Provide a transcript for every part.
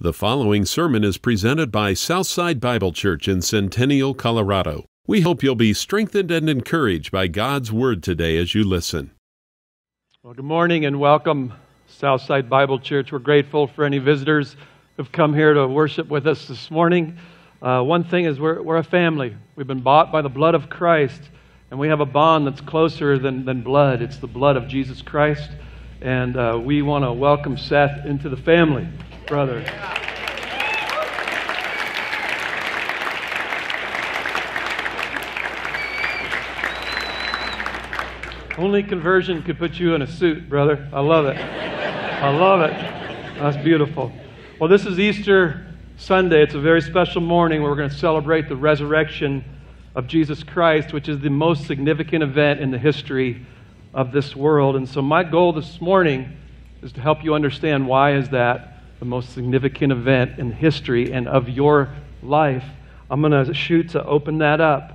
The following sermon is presented by Southside Bible Church in Centennial, Colorado. We hope you'll be strengthened and encouraged by God's Word today as you listen. Well, good morning and welcome, Southside Bible Church. We're grateful for any visitors who've come here to worship with us this morning. Uh, one thing is, we're, we're a family. We've been bought by the blood of Christ, and we have a bond that's closer than, than blood. It's the blood of Jesus Christ, and uh, we want to welcome Seth into the family brother. Only conversion could put you in a suit, brother. I love it. I love it. That's beautiful. Well, this is Easter Sunday. It's a very special morning where we're going to celebrate the resurrection of Jesus Christ, which is the most significant event in the history of this world. And so my goal this morning is to help you understand why is that the most significant event in history and of your life. I'm going to shoot to open that up.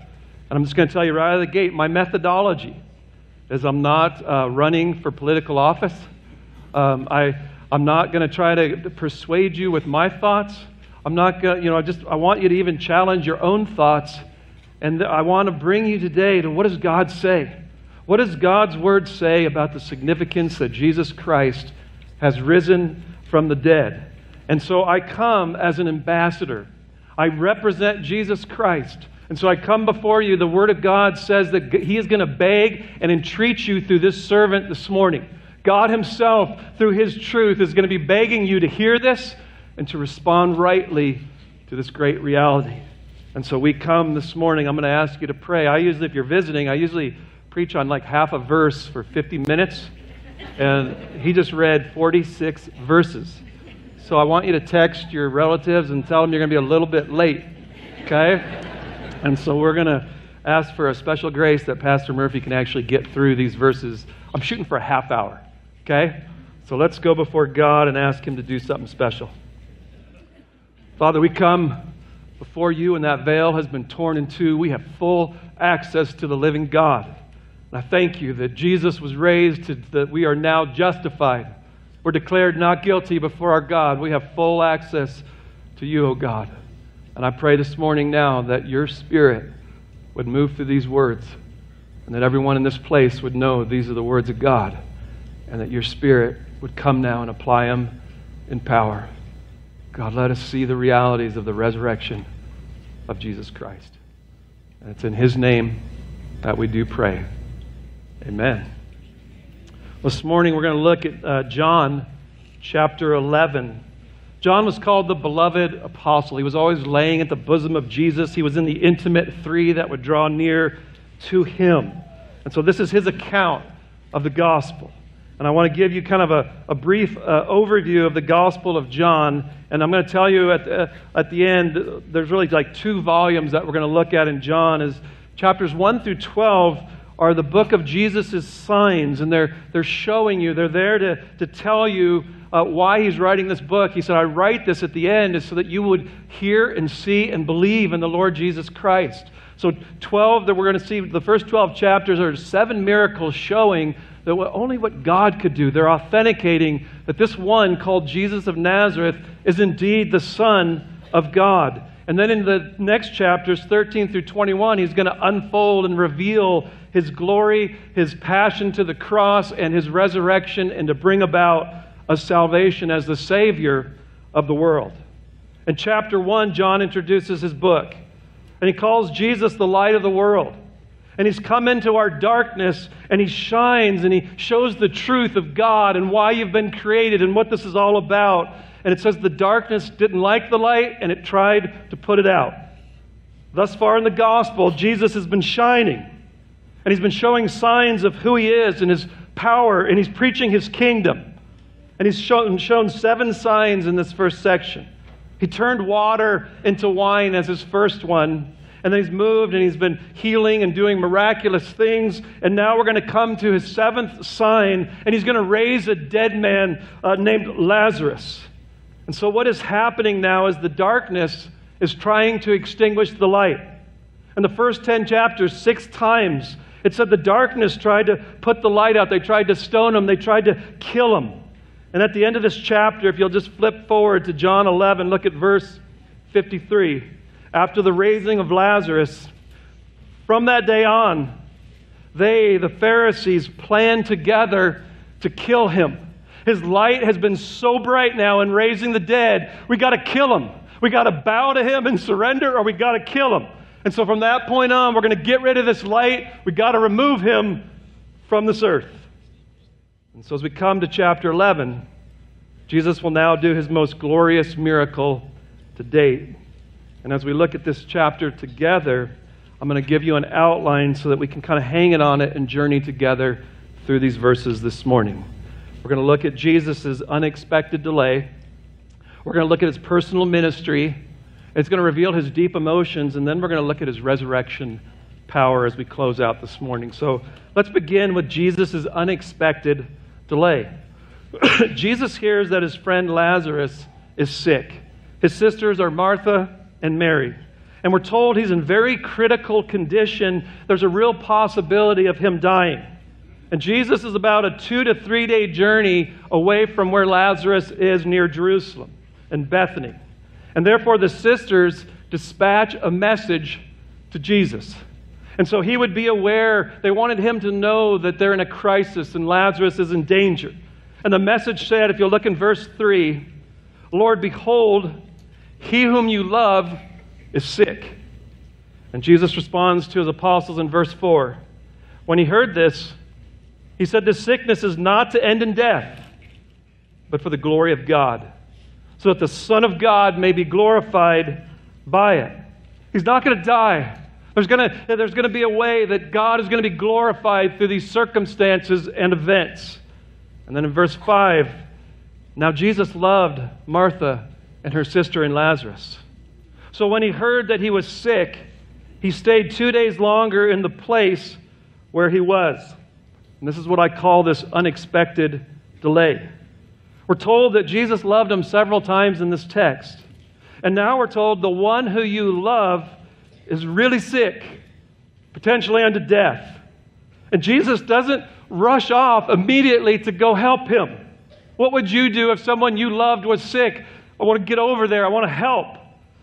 And I'm just going to tell you right out of the gate my methodology is I'm not uh, running for political office. Um, I, I'm not going to try to persuade you with my thoughts. I'm not going to, you know, I just, I want you to even challenge your own thoughts. And I want to bring you today to what does God say? What does God's word say about the significance that Jesus Christ has risen from the dead. And so I come as an ambassador. I represent Jesus Christ. And so I come before you. The Word of God says that He is going to beg and entreat you through this servant this morning. God Himself, through His truth, is going to be begging you to hear this and to respond rightly to this great reality. And so we come this morning. I'm going to ask you to pray. I usually, if you're visiting, I usually preach on like half a verse for 50 minutes and he just read 46 verses. So I want you to text your relatives and tell them you're going to be a little bit late, okay? And so we're going to ask for a special grace that Pastor Murphy can actually get through these verses. I'm shooting for a half hour, okay? So let's go before God and ask Him to do something special. Father, we come before you, and that veil has been torn in two. We have full access to the living God. And I thank you that Jesus was raised, that we are now justified. We're declared not guilty before our God. We have full access to you, O God. And I pray this morning now that your Spirit would move through these words and that everyone in this place would know these are the words of God and that your Spirit would come now and apply them in power. God, let us see the realities of the resurrection of Jesus Christ. And it's in His name that we do pray. Amen. This morning we're going to look at uh, John chapter 11. John was called the beloved apostle. He was always laying at the bosom of Jesus. He was in the intimate three that would draw near to him. And so this is his account of the gospel. And I want to give you kind of a, a brief uh, overview of the Gospel of John. And I'm going to tell you at the, uh, at the end, there's really like two volumes that we're going to look at in John, is chapters 1 through 12 are the book of Jesus' signs, and they're, they're showing you, they're there to, to tell you uh, why he's writing this book. He said, I write this at the end is so that you would hear and see and believe in the Lord Jesus Christ. So, 12 that we're going to see, the first 12 chapters are seven miracles showing that only what God could do. They're authenticating that this one called Jesus of Nazareth is indeed the Son of God. And then in the next chapters, 13 through 21, he's going to unfold and reveal his glory, his passion to the cross, and his resurrection, and to bring about a salvation as the Savior of the world. In chapter 1, John introduces his book, and he calls Jesus the light of the world. And he's come into our darkness, and he shines, and he shows the truth of God and why you've been created and what this is all about. And it says the darkness didn't like the light and it tried to put it out. Thus far in the gospel, Jesus has been shining. And he's been showing signs of who he is and his power, and he's preaching his kingdom. And he's shown, shown seven signs in this first section. He turned water into wine as his first one. And then he's moved and he's been healing and doing miraculous things. And now we're going to come to his seventh sign, and he's going to raise a dead man uh, named Lazarus. And so, what is happening now is the darkness is trying to extinguish the light. In the first 10 chapters, six times, it said the darkness tried to put the light out. They tried to stone him, they tried to kill him. And at the end of this chapter, if you'll just flip forward to John 11, look at verse 53. After the raising of Lazarus, from that day on, they, the Pharisees, planned together to kill him. His light has been so bright now in raising the dead, we got to kill him. We got to bow to him and surrender, or we got to kill him. And so from that point on, we're going to get rid of this light. We've got to remove him from this earth. And so as we come to chapter 11, Jesus will now do his most glorious miracle to date. And as we look at this chapter together, I'm going to give you an outline so that we can kind of hang it on it and journey together through these verses this morning. We're going to look at Jesus' unexpected delay. We're going to look at his personal ministry. It's going to reveal his deep emotions, and then we're going to look at his resurrection power as we close out this morning. So let's begin with Jesus' unexpected delay. Jesus hears that his friend Lazarus is sick. His sisters are Martha and Mary. And we're told he's in very critical condition. There's a real possibility of him dying. And Jesus is about a two to three day journey away from where Lazarus is near Jerusalem and Bethany. And therefore, the sisters dispatch a message to Jesus. And so he would be aware, they wanted him to know that they're in a crisis and Lazarus is in danger. And the message said, if you look in verse 3, Lord, behold, he whom you love is sick. And Jesus responds to his apostles in verse 4. When he heard this, he said, This sickness is not to end in death, but for the glory of God, so that the Son of God may be glorified by it. He's not going to die. There's going to, there's going to be a way that God is going to be glorified through these circumstances and events. And then in verse 5, now Jesus loved Martha and her sister and Lazarus. So when he heard that he was sick, he stayed two days longer in the place where he was. And this is what I call this unexpected delay. We're told that Jesus loved him several times in this text. And now we're told the one who you love is really sick, potentially unto death. And Jesus doesn't rush off immediately to go help him. What would you do if someone you loved was sick? I want to get over there, I want to help.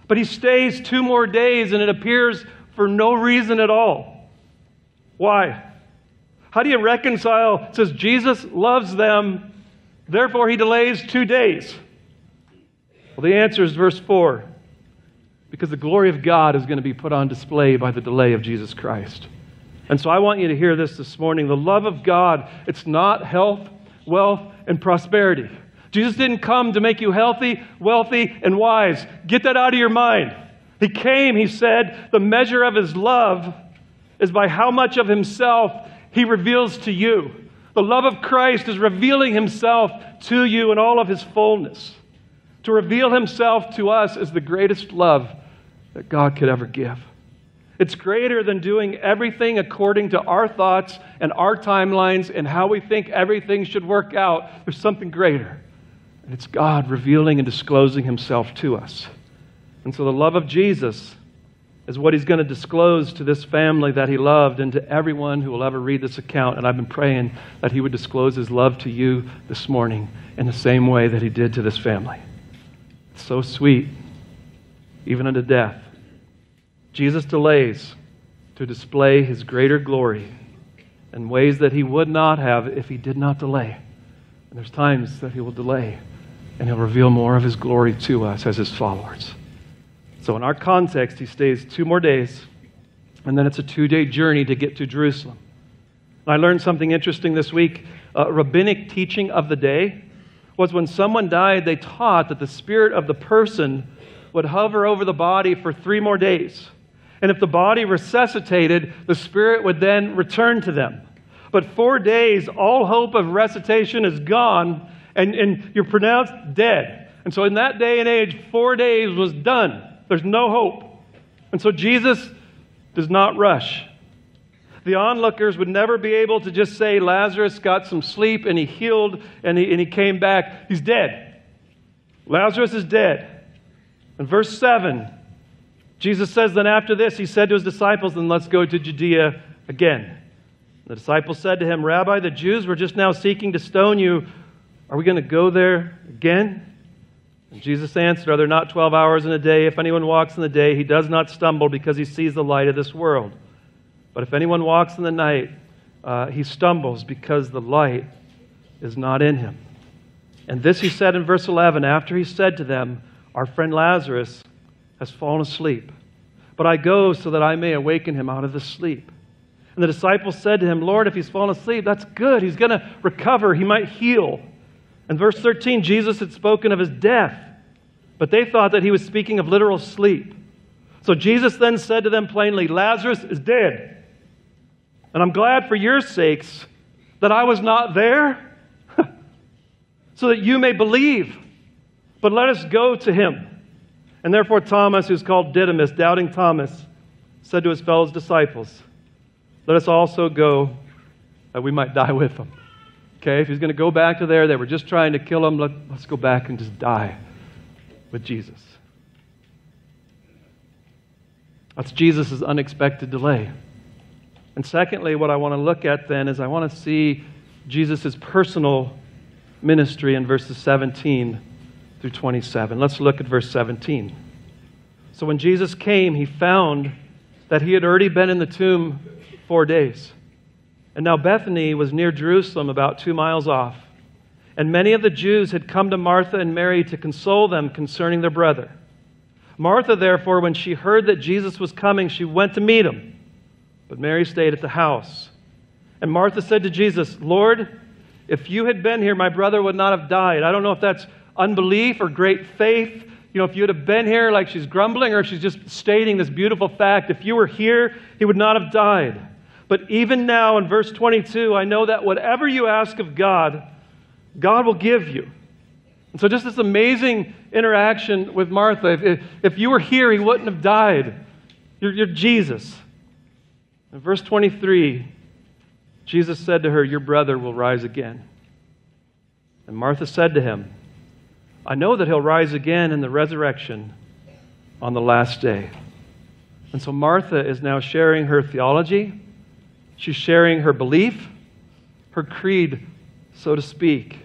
But he stays two more days, and it appears for no reason at all. Why? How do you reconcile? It says Jesus loves them, therefore he delays two days. Well, the answer is verse 4 because the glory of God is going to be put on display by the delay of Jesus Christ. And so I want you to hear this this morning. The love of God, it's not health, wealth, and prosperity. Jesus didn't come to make you healthy, wealthy, and wise. Get that out of your mind. He came, he said, the measure of his love is by how much of himself he reveals to you. The love of Christ is revealing himself to you in all of his fullness. To reveal himself to us is the greatest love that God could ever give. It's greater than doing everything according to our thoughts and our timelines and how we think everything should work out. There's something greater. And it's God revealing and disclosing himself to us. And so the love of Jesus is what he's going to disclose to this family that he loved and to everyone who will ever read this account. And I've been praying that he would disclose his love to you this morning in the same way that he did to this family. It's so sweet, even unto death. Jesus delays to display his greater glory in ways that he would not have if he did not delay. And there's times that he will delay and he'll reveal more of his glory to us as his followers. So, in our context, he stays two more days, and then it's a two day journey to get to Jerusalem. And I learned something interesting this week. Uh, rabbinic teaching of the day was when someone died, they taught that the spirit of the person would hover over the body for three more days. And if the body resuscitated, the spirit would then return to them. But four days, all hope of resuscitation is gone, and, and you're pronounced dead. And so in that day and age, four days was done. There's no hope. And so Jesus does not rush. The onlookers would never be able to just say Lazarus got some sleep and he healed and he, and he came back. He's dead. Lazarus is dead. In verse 7, Jesus says, Then after this, he said to his disciples, Then let's go to Judea again. The disciples said to him, Rabbi, the Jews were just now seeking to stone you Are we going to go there again? And Jesus answered, Are there not 12 hours in a day? If anyone walks in the day, he does not stumble because he sees the light of this world. But if anyone walks in the night, uh, he stumbles because the light is not in him. And this he said in verse 11 after he said to them, Our friend Lazarus has fallen asleep, but I go so that I may awaken him out of his sleep. And the disciples said to him, Lord, if he's fallen asleep, that's good. He's going to recover. He might heal. And verse 13, Jesus had spoken of his death, but they thought that he was speaking of literal sleep. So Jesus then said to them plainly, Lazarus is dead. And I'm glad for your sakes that I was not there, so that you may believe. But let us go to him. And therefore, Thomas, who's called Didymus, doubting Thomas, said to his fellow disciples, Let us also go that we might die with him. Okay, if he's going to go back to there, they were just trying to kill him. Let, us go back and just die with Jesus. That's Jesus' unexpected delay. And secondly, what I want to look at then is I want to see Jesus' personal ministry in verses 17 through 27. Let's look at verse 17. So when Jesus came, he found that he had already been in the tomb four days. And now Bethany was near Jerusalem, about two miles off. And many of the Jews had come to Martha and Mary to console them concerning their brother. Martha, therefore, when she heard that Jesus was coming, she went to meet him. But Mary stayed at the house. And Martha said to Jesus, Lord, if you had been here, my brother would not have died. I don't know if that's unbelief or great faith. You know, if you have been here like she's grumbling or she's just stating this beautiful fact, if you were here, he would not have died. But even now, in verse 22, I know that whatever you ask of God, God will give you. And so, just this amazing interaction with Martha. If, if you were here, he wouldn't have died. You're, you're Jesus. In verse 23, Jesus said to her, Your brother will rise again. And Martha said to him, I know that he'll rise again in the resurrection on the last day. And so Martha is now sharing her theology She's sharing her belief, her creed, so to speak,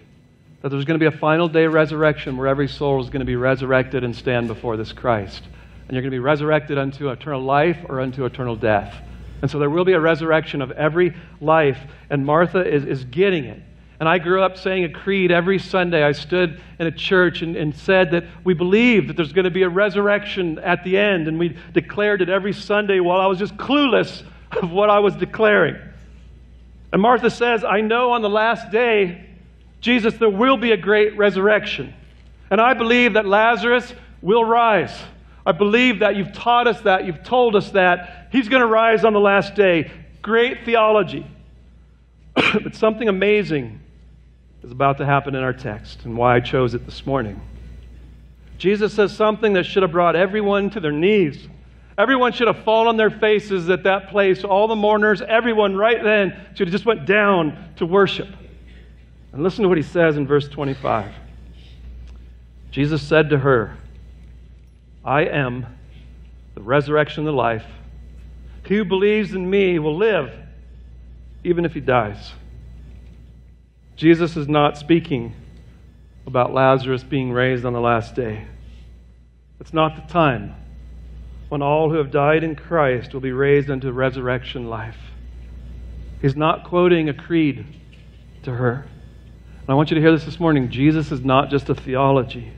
that there's going to be a final day resurrection where every soul is going to be resurrected and stand before this Christ. And you're going to be resurrected unto eternal life or unto eternal death. And so there will be a resurrection of every life. And Martha is, is getting it. And I grew up saying a creed every Sunday. I stood in a church and, and said that we believe that there's going to be a resurrection at the end. And we declared it every Sunday while I was just clueless of what I was declaring. And Martha says, I know on the last day, Jesus, there will be a great resurrection. And I believe that Lazarus will rise. I believe that you've taught us that, you've told us that. He's going to rise on the last day. Great theology. but something amazing is about to happen in our text, and why I chose it this morning. Jesus says something that should have brought everyone to their knees. Everyone should have fallen on their faces at that place. All the mourners, everyone right then should have just went down to worship. And listen to what he says in verse 25. Jesus said to her, I am the resurrection and the life. He who believes in me will live, even if he dies. Jesus is not speaking about Lazarus being raised on the last day. It's not the time when all who have died in Christ will be raised unto resurrection life. He's not quoting a creed to her. And I want you to hear this this morning. Jesus is not just a theology.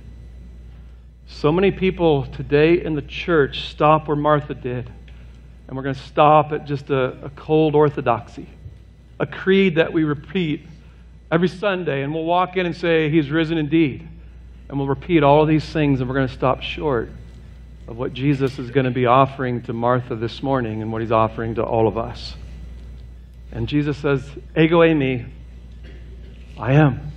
So many people today in the church stop where Martha did. And we're going to stop at just a, a cold orthodoxy, a creed that we repeat every Sunday. And we'll walk in and say, He's risen indeed. And we'll repeat all of these things, and we're going to stop short of what Jesus is going to be offering to Martha this morning and what he's offering to all of us. And Jesus says, Ego eimi, I am.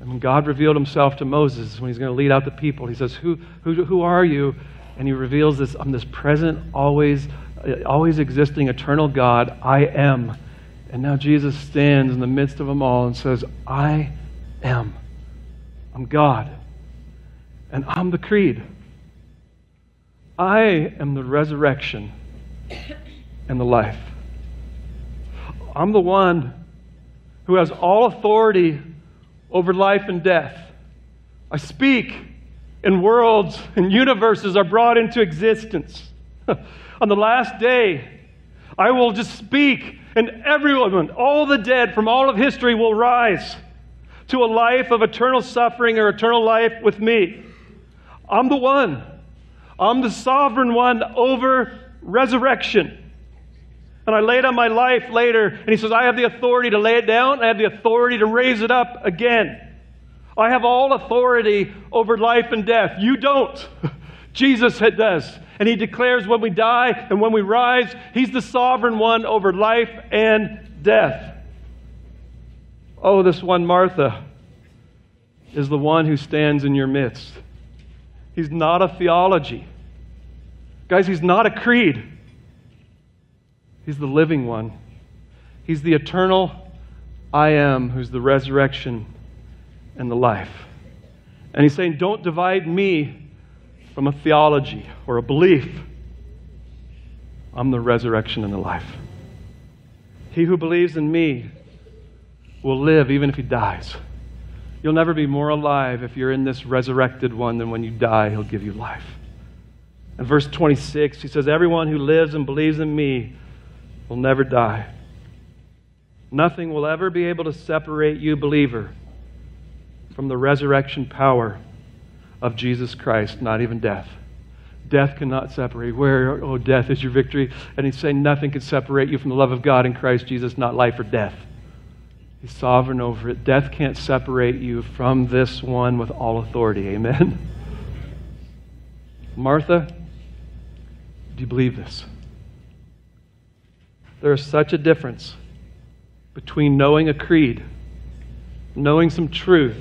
And when God revealed himself to Moses, when he's going to lead out the people, he says, Who, who, who are you? And he reveals this I'm this present, always, uh, always existing, eternal God. I am. And now Jesus stands in the midst of them all and says, I am. I'm God. And I'm the creed. I am the resurrection and the life. I'm the one who has all authority over life and death. I speak, and worlds and universes are brought into existence. On the last day, I will just speak, and everyone, all the dead from all of history will rise to a life of eternal suffering or eternal life with me. I'm the one. I'm the sovereign one over resurrection. And I lay down my life later, and he says, I have the authority to lay it down, I have the authority to raise it up again. I have all authority over life and death. You don't. Jesus does. And he declares when we die and when we rise, he's the sovereign one over life and death. Oh, this one Martha is the one who stands in your midst. He's not a theology. Guys, he's not a creed. He's the living one. He's the eternal I am, who's the resurrection and the life. And he's saying, Don't divide me from a theology or a belief. I'm the resurrection and the life. He who believes in me will live even if he dies. You'll never be more alive if you're in this resurrected one than when you die, he'll give you life. In verse 26, he says, Everyone who lives and believes in me will never die. Nothing will ever be able to separate you, believer, from the resurrection power of Jesus Christ, not even death. Death cannot separate. Where, oh, death is your victory. And he's saying nothing can separate you from the love of God in Christ Jesus, not life or death. He's sovereign over it. Death can't separate you from this one with all authority. Amen. Martha, do you believe this? There is such a difference between knowing a creed, knowing some truth,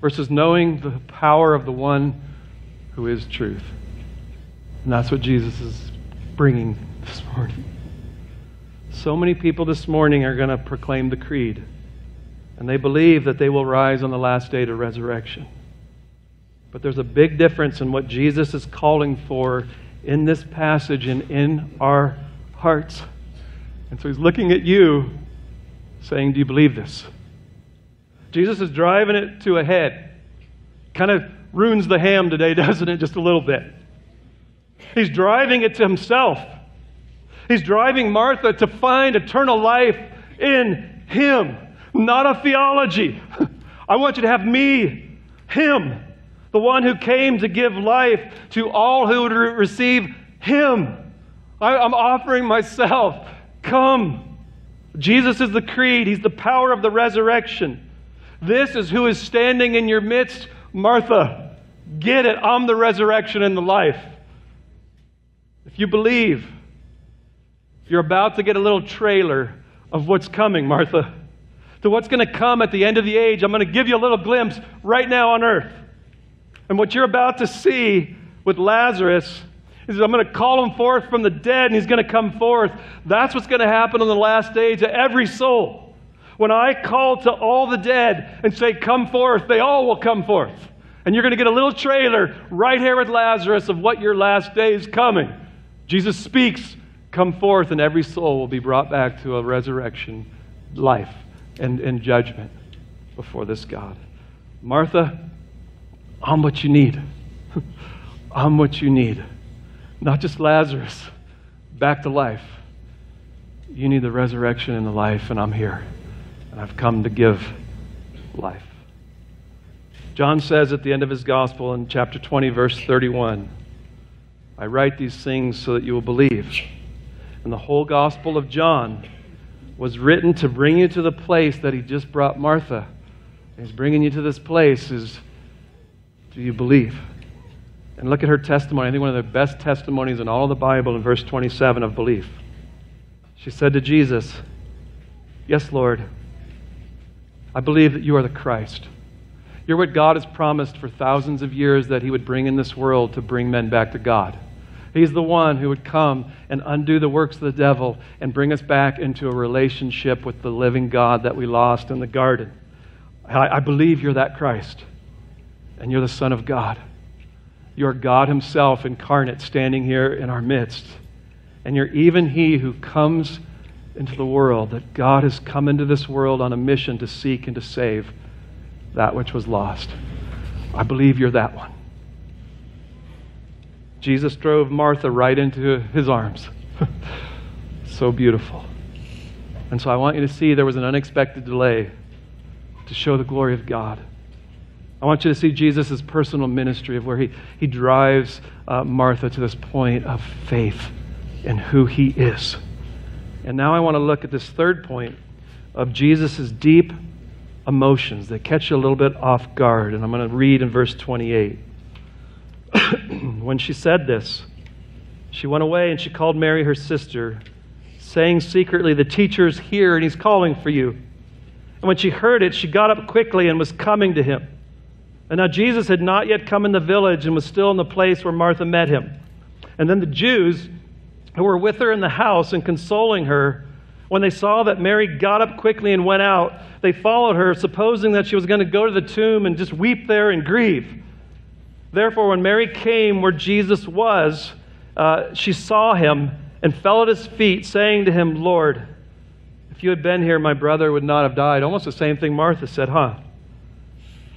versus knowing the power of the one who is truth. And that's what Jesus is bringing this morning. So many people this morning are going to proclaim the creed, and they believe that they will rise on the last day to resurrection. But there's a big difference in what Jesus is calling for in this passage and in our hearts. And so he's looking at you, saying, Do you believe this? Jesus is driving it to a head. Kind of ruins the ham today, doesn't it? Just a little bit. He's driving it to himself. He's driving Martha to find eternal life in Him, not a theology. I want you to have me, Him, the one who came to give life to all who would receive Him. I, am offering myself. Come. Jesus is the creed, He's the power of the resurrection. This is who is standing in your midst, Martha. Get it. I'm the resurrection and the life. If you believe, you're about to get a little trailer of what's coming, Martha. To what's going to come at the end of the age. I'm going to give you a little glimpse right now on earth. And what you're about to see with Lazarus is I'm going to call him forth from the dead and he's going to come forth. That's what's going to happen on the last day to every soul. When I call to all the dead and say, Come forth, they all will come forth. And you're going to get a little trailer right here with Lazarus of what your last day is coming. Jesus speaks come forth, and every soul will be brought back to a resurrection life and, and judgment before this God. Martha, I'm what you need. I'm what you need. Not just Lazarus, back to life. You need the resurrection and the life, and I'm here. And I've come to give life. John says at the end of his gospel in chapter 20, verse 31, I write these things so that you will believe and the whole Gospel of John was written to bring you to the place that he just brought Martha. He's bringing you to this place is do you believe? And look at her testimony. I think one of the best testimonies in all of the Bible in verse 27 of belief. She said to Jesus, Yes, Lord, I believe that you are the Christ. You're what God has promised for thousands of years that He would bring in this world to bring men back to God. He's the one who would come and undo the works of the devil and bring us back into a relationship with the living God that we lost in the garden. I, I believe you're that Christ, and you're the Son of God. You're God Himself incarnate standing here in our midst. And you're even He who comes into the world, that God has come into this world on a mission to seek and to save that which was lost. I believe you're that one. Jesus drove Martha right into his arms. so beautiful. And so I want you to see there was an unexpected delay to show the glory of God. I want you to see Jesus' personal ministry of where he, he drives uh, Martha to this point of faith in who he is. And now I want to look at this third point of Jesus' deep emotions that catch you a little bit off guard. And I'm going to read in verse 28. when she said this, she went away and she called Mary, her sister, saying secretly, The teacher's here and he's calling for you. And when she heard it, she got up quickly and was coming to him. And now Jesus had not yet come in the village and was still in the place where Martha met him. And then the Jews who were with her in the house and consoling her, when they saw that Mary got up quickly and went out, they followed her, supposing that she was going to go to the tomb and just weep there and grieve. Therefore, when Mary came where Jesus was, uh, she saw him and fell at his feet, saying to him, Lord, if you had been here, my brother would not have died. Almost the same thing Martha said, huh?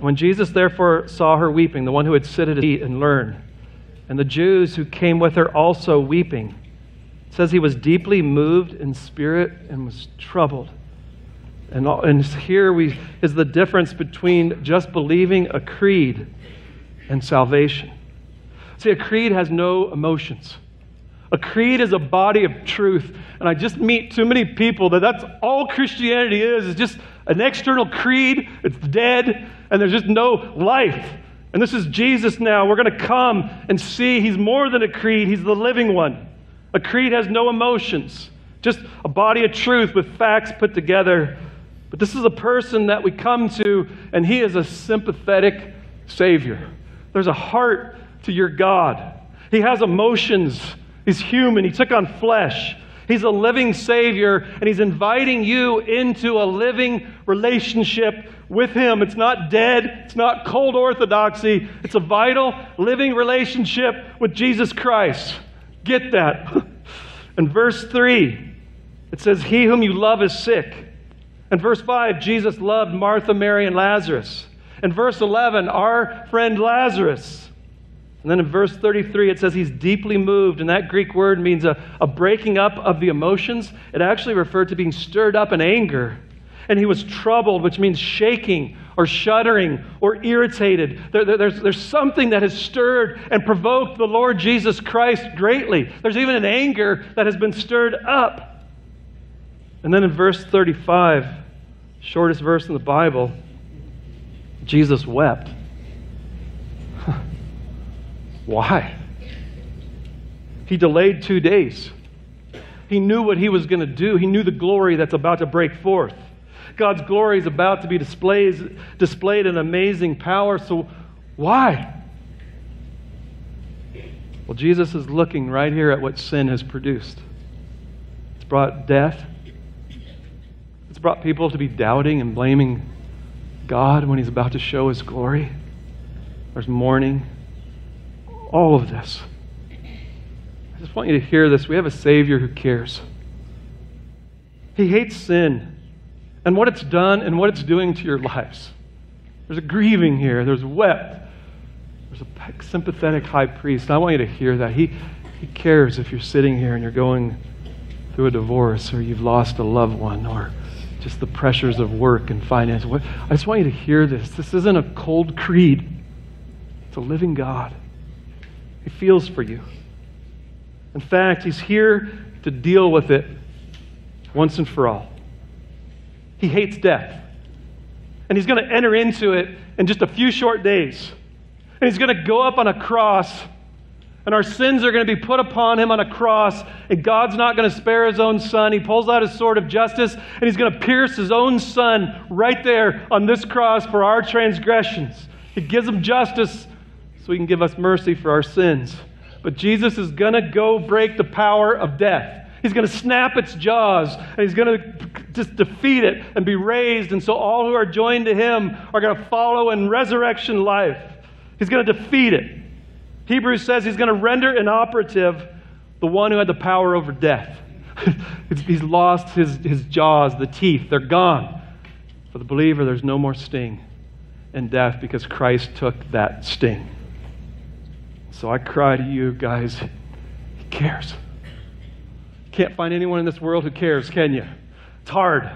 When Jesus therefore saw her weeping, the one who had sit at his feet and learned, and the Jews who came with her also weeping, says he was deeply moved in spirit and was troubled. And, and here we, is the difference between just believing a creed and salvation. See, a creed has no emotions. A creed is a body of truth. And I just meet too many people that that's all Christianity is, is just an external creed. It's dead, and there's just no life. And this is Jesus now. We're going to come and see he's more than a creed, he's the living one. A creed has no emotions, just a body of truth with facts put together. But this is a person that we come to, and he is a sympathetic Savior. There's a heart to your God. He has emotions. He's human. He took on flesh. He's a living Savior, and He's inviting you into a living relationship with Him. It's not dead, it's not cold orthodoxy, it's a vital, living relationship with Jesus Christ. Get that. And verse 3, it says, He whom you love is sick. And verse 5, Jesus loved Martha, Mary, and Lazarus. And verse 11, our friend Lazarus. And then in verse 33, it says he's deeply moved. And that Greek word means a, a breaking up of the emotions. It actually referred to being stirred up in anger. And he was troubled, which means shaking or shuddering or irritated. There, there, there's, there's something that has stirred and provoked the Lord Jesus Christ greatly. There's even an anger that has been stirred up. And then in verse 35, shortest verse in the Bible, Jesus wept. Why? He delayed two days. He knew what he was going to do, he knew the glory that's about to break forth. God's glory is about to be displayed, displayed in amazing power. So, why? Well, Jesus is looking right here at what sin has produced. It's brought death, it's brought people to be doubting and blaming God when He's about to show His glory. There's mourning, all of this. I just want you to hear this. We have a Savior who cares. He hates sin and what it's done and what it's doing to your lives. There's a grieving here, there's wept, there's a sympathetic high priest. I want you to hear that. He, he cares if you're sitting here and you're going through a divorce or you've lost a loved one or just the pressures of work and finance. I just want you to hear this. This isn't a cold creed, it's a living God. He feels for you. In fact, He's here to deal with it once and for all. He hates death. And He's going to enter into it in just a few short days. And He's going to go up on a cross and our sins are going to be put upon him on a cross, and God's not going to spare his own son. He pulls out his sword of justice, and he's going to pierce his own son right there on this cross for our transgressions. He gives him justice he can give us mercy for our sins. But Jesus is going to go break the power of death. He's going to snap its jaws, and he's going to just defeat it and be raised. And so all who are joined to him are going to follow in resurrection life. He's going to defeat it. Hebrews says he's going to render inoperative the one who had the power over death. He's lost his, his jaws, the teeth, they're gone. For the believer, there's no more sting and death because Christ took that sting. So I cry to you guys, He cares. Can't find anyone in this world who cares, can you? It's hard.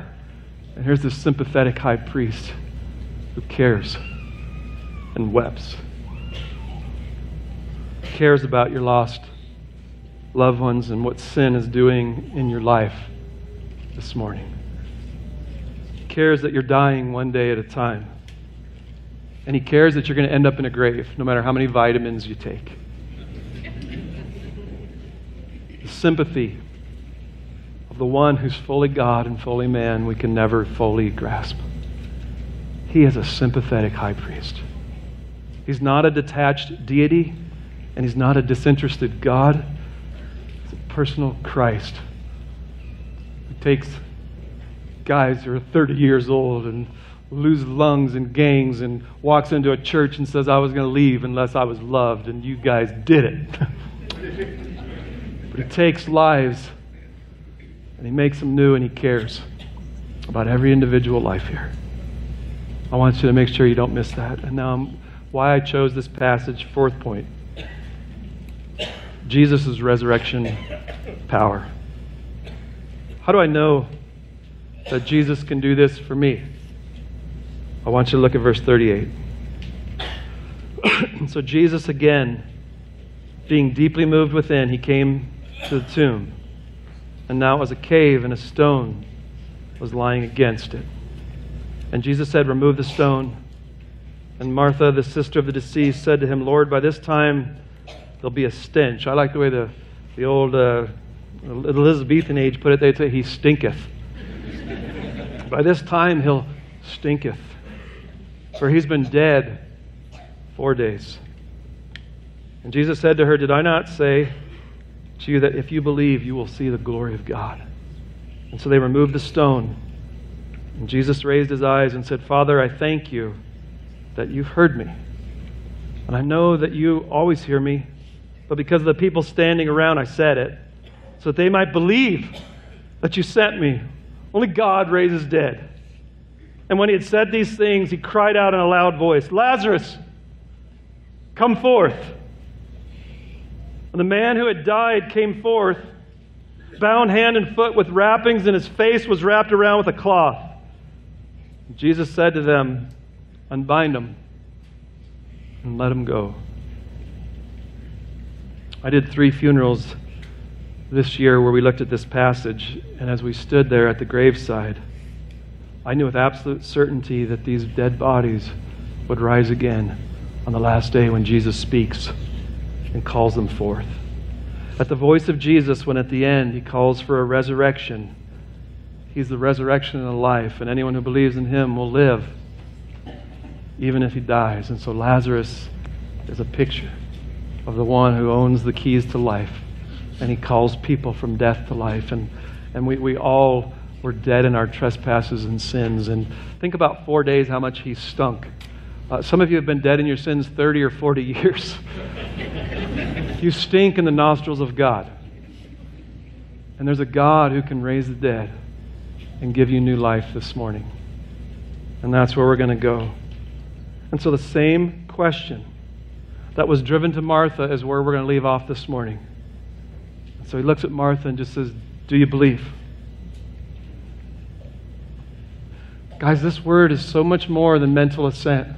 And here's this sympathetic high priest who cares and weeps. Cares about your lost loved ones and what sin is doing in your life this morning. Cares that you're dying one day at a time. And he cares that you're going to end up in a grave, no matter how many vitamins you take. The sympathy of the one who's fully God and fully man, we can never fully grasp. He is a sympathetic high priest. He's not a detached deity, and he's not a disinterested God. He's a personal Christ who takes guys who are 30 years old and lose lungs and gangs and walks into a church and says, I was going to leave unless I was loved, and you guys did it. but he takes lives and he makes them new and he cares about every individual life here. I want you to make sure you don't miss that. And now, why I chose this passage, fourth point Jesus' resurrection power. How do I know that Jesus can do this for me? I want you to look at verse 38. so, Jesus, again, being deeply moved within, he came to the tomb. And now it was a cave, and a stone was lying against it. And Jesus said, Remove the stone. And Martha, the sister of the deceased, said to him, Lord, by this time there'll be a stench. I like the way the, the old uh, Elizabethan age put it. They'd say, He stinketh. by this time he'll stinketh for he's been dead four days. And Jesus said to her, Did I not say to you that if you believe, you will see the glory of God? And so they removed the stone. And Jesus raised his eyes and said, Father, I thank you that you've heard me. And I know that you always hear me, but because of the people standing around, I said it, so that they might believe that you sent me. Only God raises dead. And when he had said these things, he cried out in a loud voice, Lazarus, come forth. And the man who had died came forth, bound hand and foot with wrappings, and his face was wrapped around with a cloth. Jesus said to them, Unbind him and let him go. I did three funerals this year where we looked at this passage, and as we stood there at the graveside, I knew with absolute certainty that these dead bodies would rise again on the last day when Jesus speaks and calls them forth. At the voice of Jesus, when at the end he calls for a resurrection, he's the resurrection and the life, and anyone who believes in him will live even if he dies. And so Lazarus is a picture of the one who owns the keys to life, and he calls people from death to life. And, and we, we all we're dead in our trespasses and sins. And think about four days how much he stunk. Uh, some of you have been dead in your sins 30 or 40 years. you stink in the nostrils of God. And there's a God who can raise the dead and give you new life this morning. And that's where we're going to go. And so the same question that was driven to Martha is where we're going to leave off this morning. So he looks at Martha and just says, Do you believe? Guys, this word is so much more than mental assent.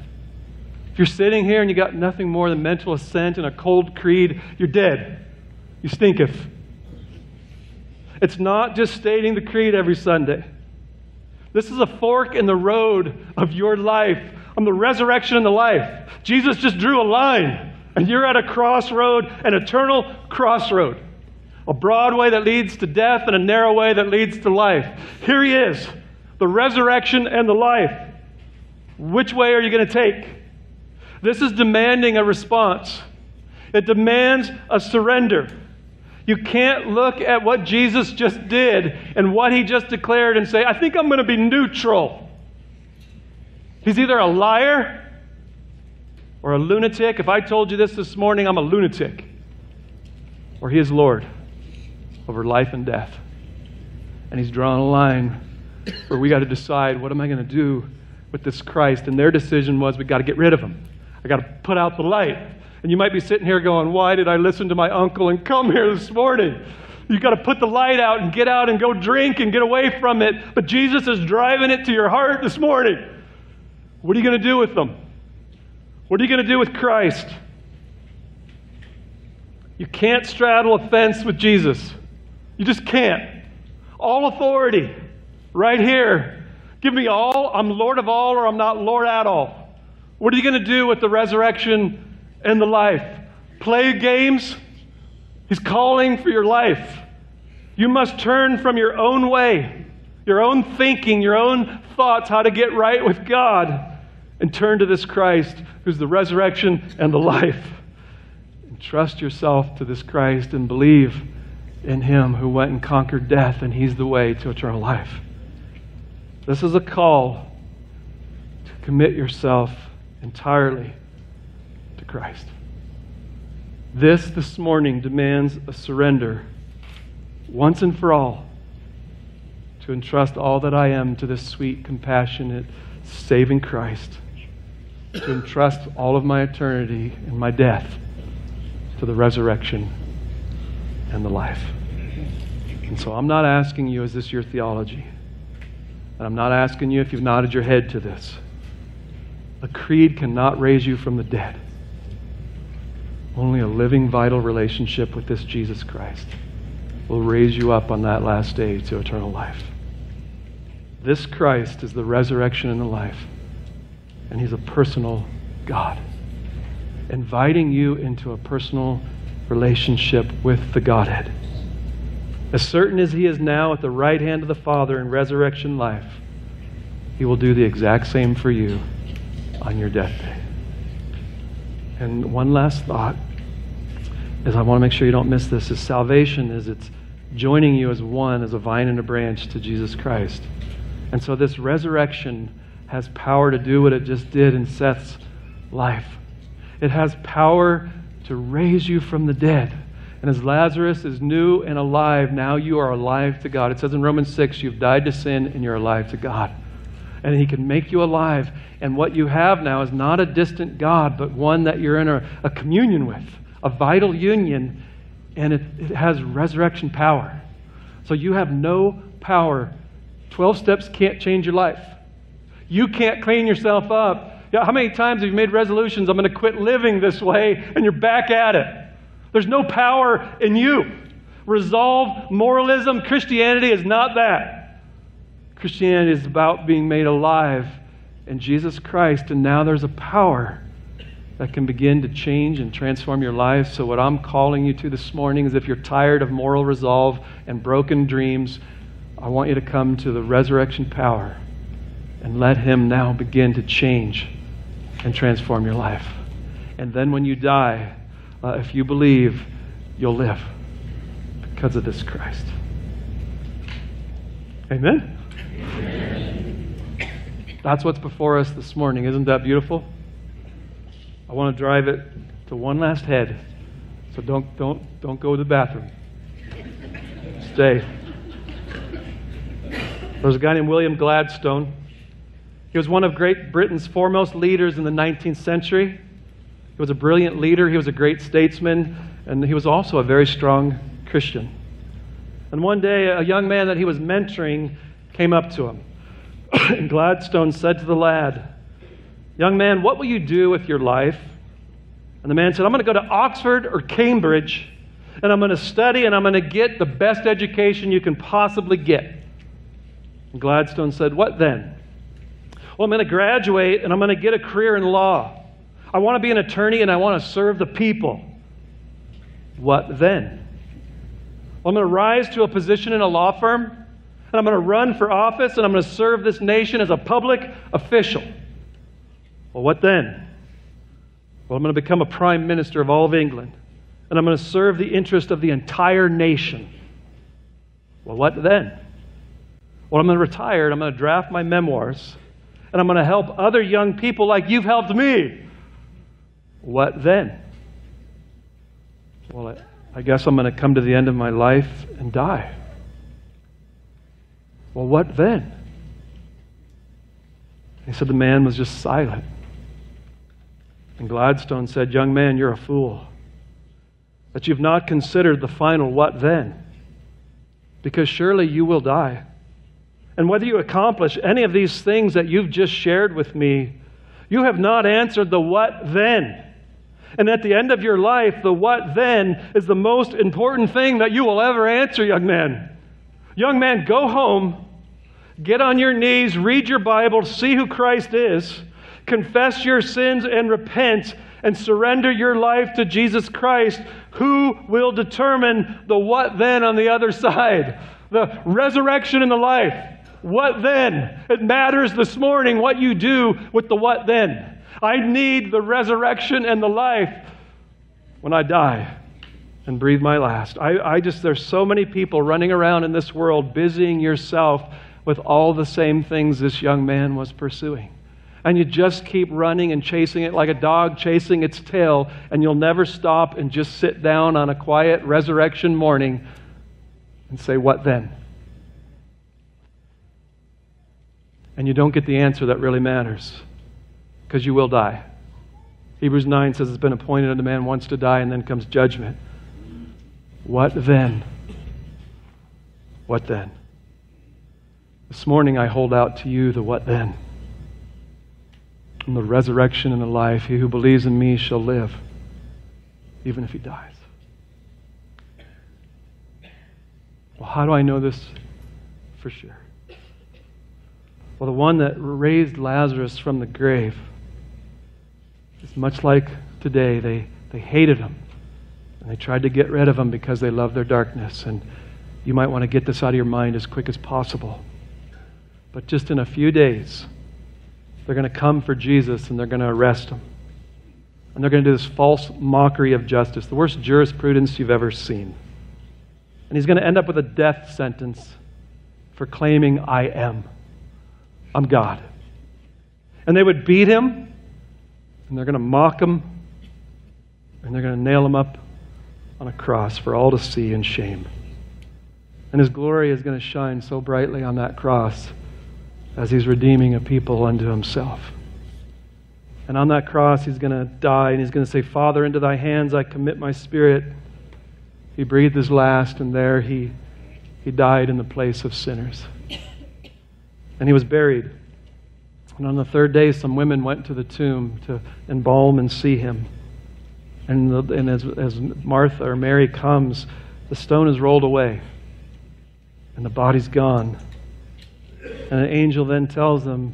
If you're sitting here and you got nothing more than mental assent and a cold creed, you're dead. You stinketh. It's not just stating the creed every Sunday. This is a fork in the road of your life, on the resurrection and the life. Jesus just drew a line, and you're at a crossroad, an eternal crossroad. A broad way that leads to death and a narrow way that leads to life. Here he is the resurrection, and the life. Which way are you going to take? This is demanding a response. It demands a surrender. You can't look at what Jesus just did and what he just declared and say, I think I'm going to be neutral. He's either a liar or a lunatic. If I told you this this morning, I'm a lunatic. Or he is Lord over life and death. And he's drawn a line where we got to decide what am I going to do with this Christ? And their decision was we got to get rid of him. I got to put out the light. And you might be sitting here going, Why did I listen to my uncle and come here this morning? You got to put the light out and get out and go drink and get away from it. But Jesus is driving it to your heart this morning. What are you going to do with them? What are you going to do with Christ? You can't straddle a fence with Jesus. You just can't. All authority, right here. Give me all. I'm Lord of all, or I'm not Lord at all. What are you going to do with the resurrection and the life? Play games? He's calling for your life. You must turn from your own way, your own thinking, your own thoughts, how to get right with God, and turn to this Christ who's the resurrection and the life. And trust yourself to this Christ and believe in him who went and conquered death, and he's the way to eternal life. This is a call to commit yourself entirely to Christ. This, this morning, demands a surrender once and for all to entrust all that I am to this sweet, compassionate, saving Christ, to entrust all of my eternity and my death to the resurrection and the life. And so I'm not asking you, is this your theology? And I'm not asking you if you've nodded your head to this. A creed cannot raise you from the dead. Only a living, vital relationship with this Jesus Christ will raise you up on that last day to eternal life. This Christ is the resurrection and the life, and He's a personal God, inviting you into a personal relationship with the Godhead. As certain as He is now at the right hand of the Father in resurrection life, He will do the exact same for you on your deathbed. And one last thought is I want to make sure you don't miss this is salvation is it's joining you as one as a vine and a branch to Jesus Christ. And so this resurrection has power to do what it just did in Seth's life. It has power to raise you from the dead. And as Lazarus is new and alive, now you are alive to God. It says in Romans 6, you've died to sin and you're alive to God. And He can make you alive. And what you have now is not a distant God, but one that you're in a, a communion with a vital union, and it, it has resurrection power. So you have no power. 12 steps can't change your life. You can't clean yourself up. How many times have you made resolutions? I'm going to quit living this way, and you're back at it. There's no power in you. Resolve moralism. Christianity is not that. Christianity is about being made alive in Jesus Christ, and now there's a power that can begin to change and transform your life. So, what I'm calling you to this morning is if you're tired of moral resolve and broken dreams, I want you to come to the resurrection power and let Him now begin to change and transform your life. And then, when you die, uh, if you believe, you'll live because of this Christ. Amen? Amen? That's what's before us this morning. Isn't that beautiful? I want to drive it to one last head. So don't, don't, don't go to the bathroom. Stay. There was a guy named William Gladstone. He was one of Great Britain's foremost leaders in the 19th century. He was a brilliant leader, he was a great statesman, and he was also a very strong Christian. And one day, a young man that he was mentoring came up to him. and Gladstone said to the lad, Young man, what will you do with your life? And the man said, I'm going to go to Oxford or Cambridge, and I'm going to study, and I'm going to get the best education you can possibly get. And Gladstone said, What then? Well, I'm going to graduate, and I'm going to get a career in law. I want to be an attorney, and I want to serve the people. What then? Well, I'm going to rise to a position in a law firm, and I'm going to run for office, and I'm going to serve this nation as a public official. Well, what then? Well, I'm going to become a prime minister of all of England, and I'm going to serve the interest of the entire nation. Well, what then? Well, I'm going to retire, and I'm going to draft my memoirs, and I'm going to help other young people like you've helped me. What then? Well, I, I guess I'm going to come to the end of my life and die. Well, what then? He said the man was just silent. And Gladstone said, Young man, you're a fool. That you've not considered the final what then. Because surely you will die. And whether you accomplish any of these things that you've just shared with me, you have not answered the what then. And at the end of your life, the what then is the most important thing that you will ever answer, young man. Young man, go home, get on your knees, read your Bible, see who Christ is, confess your sins, and repent, and surrender your life to Jesus Christ, who will determine the what then on the other side the resurrection and the life. What then? It matters this morning what you do with the what then. I need the resurrection and the life when I die and breathe my last. I, I just, there's so many people running around in this world busying yourself with all the same things this young man was pursuing. And you just keep running and chasing it like a dog chasing its tail, and you'll never stop and just sit down on a quiet resurrection morning and say, What then? And you don't get the answer that really matters because you will die. Hebrews 9 says it's been appointed unto man once to die, and then comes judgment. What then? What then? This morning I hold out to you the what then. And the resurrection and the life. He who believes in me shall live, even if he dies. Well, how do I know this for sure? Well, the one that raised Lazarus from the grave is much like today. They, they hated him. And they tried to get rid of him because they loved their darkness. And you might want to get this out of your mind as quick as possible. But just in a few days, they're going to come for Jesus and they're going to arrest him. And they're going to do this false mockery of justice, the worst jurisprudence you've ever seen. And he's going to end up with a death sentence for claiming, I am. I'm God. And they would beat him, and they're going to mock him, and they're going to nail him up on a cross for all to see in shame. And his glory is going to shine so brightly on that cross as he's redeeming a people unto himself. And on that cross, he's going to die, and he's going to say, Father, into thy hands I commit my spirit. He breathed his last, and there he, he died in the place of sinners. And he was buried. And on the third day, some women went to the tomb to embalm and see him. And, the, and as, as Martha or Mary comes, the stone is rolled away, and the body's gone. And an angel then tells them,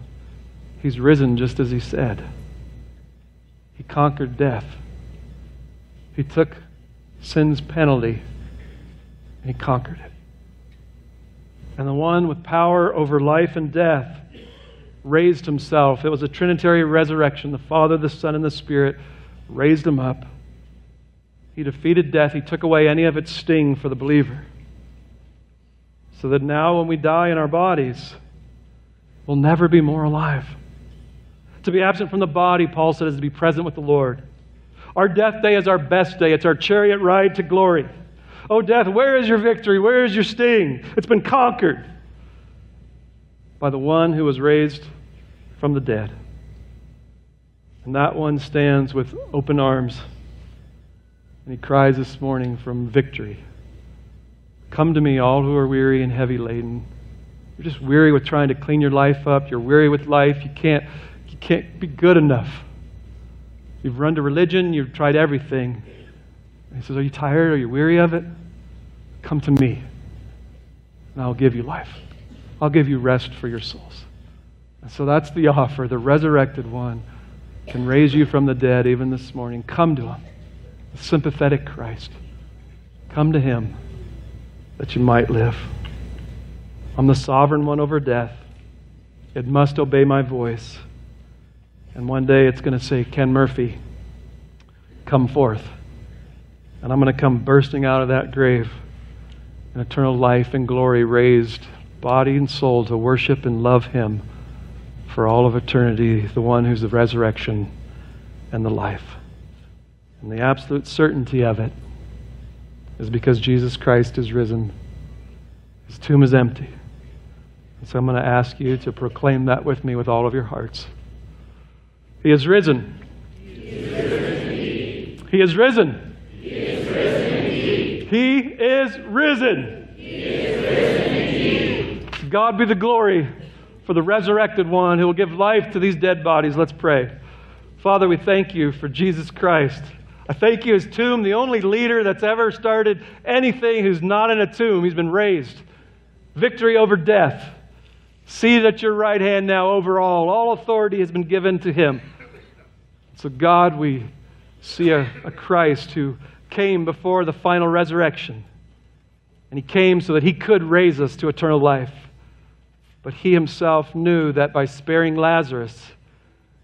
He's risen just as he said. He conquered death. He took sin's penalty, and he conquered it and the one with power over life and death raised himself. It was a trinitary resurrection. The Father, the Son, and the Spirit raised him up. He defeated death. He took away any of its sting for the believer. So that now, when we die in our bodies, we'll never be more alive. To be absent from the body, Paul said, is to be present with the Lord. Our death day is our best day, it's our chariot ride to glory. Oh, death, where is your victory? Where is your sting? It's been conquered by the one who was raised from the dead. And that one stands with open arms. And he cries this morning from victory Come to me, all who are weary and heavy laden. You're just weary with trying to clean your life up. You're weary with life. You can't, you can't be good enough. You've run to religion. You've tried everything. And he says, Are you tired? Are you weary of it? Come to me, and I'll give you life. I'll give you rest for your souls. And so that's the offer. The resurrected one can raise you from the dead even this morning. Come to him, the sympathetic Christ. Come to him that you might live. I'm the sovereign one over death. It must obey my voice. And one day it's going to say, Ken Murphy, come forth. And I'm going to come bursting out of that grave in eternal life and glory, raised body and soul to worship and love Him for all of eternity, the one who's the resurrection and the life. And the absolute certainty of it is because Jesus Christ is risen. His tomb is empty. And so I'm going to ask you to proclaim that with me with all of your hearts. He is risen. He is risen. He is risen. He is risen. He is risen. God be the glory for the resurrected one who will give life to these dead bodies. Let's pray. Father, we thank you for Jesus Christ. I thank you, his tomb, the only leader that's ever started anything who's not in a tomb. He's been raised. Victory over death. Seated at your right hand now over all. All authority has been given to him. So, God, we see a, a Christ who came before the final resurrection. And he came so that he could raise us to eternal life. But he himself knew that by sparing Lazarus,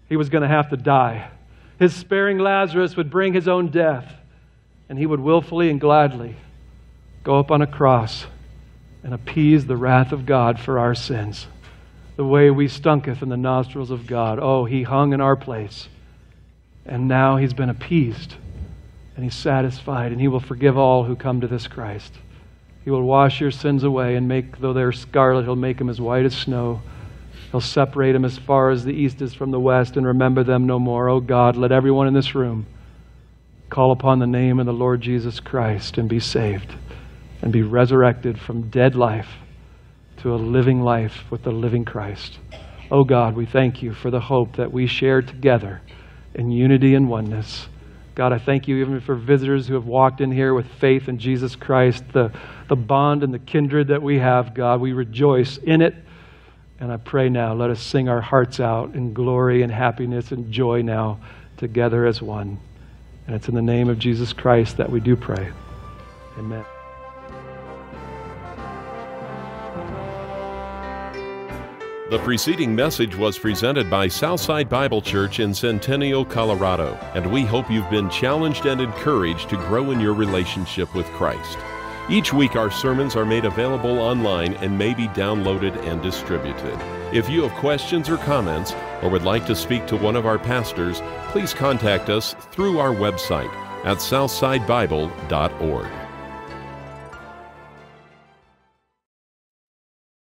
he was going to have to die. His sparing Lazarus would bring his own death, and he would willfully and gladly go up on a cross and appease the wrath of God for our sins. The way we stunketh in the nostrils of God. Oh, he hung in our place. And now he's been appeased and he's satisfied, and he will forgive all who come to this Christ. He will wash your sins away and make, though they're scarlet, he'll make them as white as snow. He'll separate them as far as the east is from the west and remember them no more. Oh God, let everyone in this room call upon the name of the Lord Jesus Christ and be saved and be resurrected from dead life to a living life with the living Christ. Oh God, we thank you for the hope that we share together in unity and oneness. God, I thank you even for visitors who have walked in here with faith in Jesus Christ, the, the bond and the kindred that we have, God. We rejoice in it. And I pray now, let us sing our hearts out in glory and happiness and joy now together as one. And it's in the name of Jesus Christ that we do pray. Amen. The preceding message was presented by Southside Bible Church in Centennial, Colorado, and we hope you've been challenged and encouraged to grow in your relationship with Christ. Each week, our sermons are made available online and may be downloaded and distributed. If you have questions or comments or would like to speak to one of our pastors, please contact us through our website at southsidebible.org.